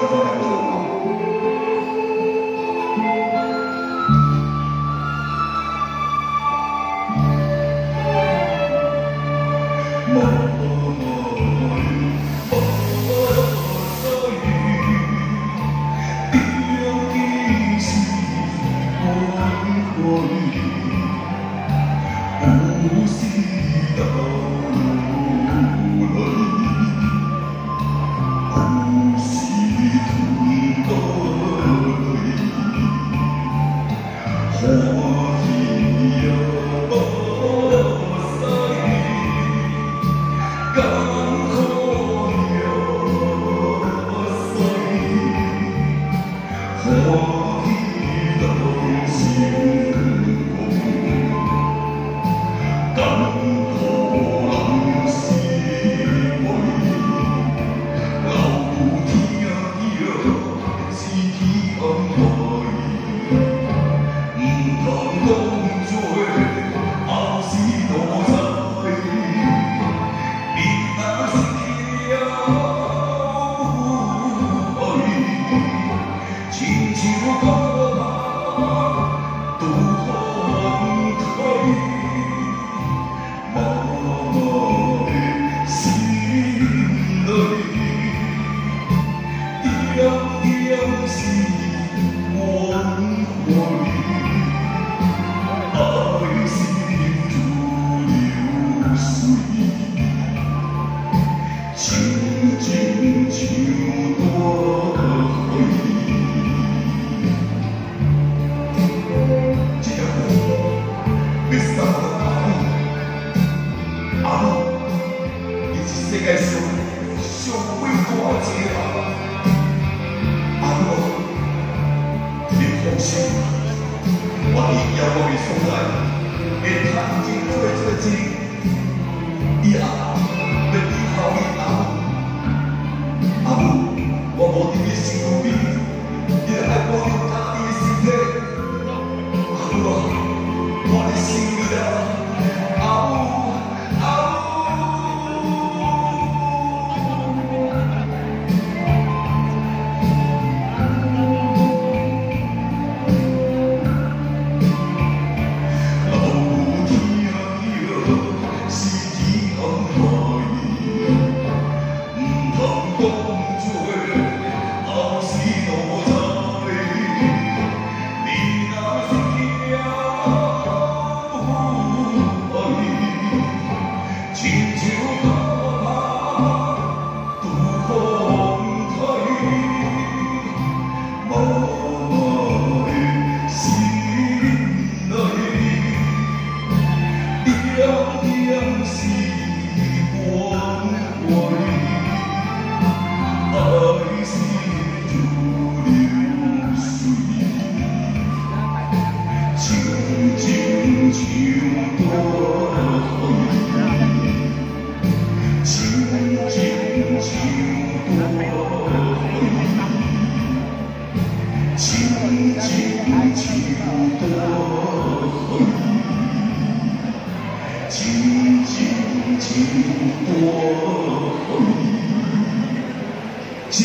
Oh, Amém. Em xin ôm niềm vui, ơi xin dù. 有多黑静静就多黑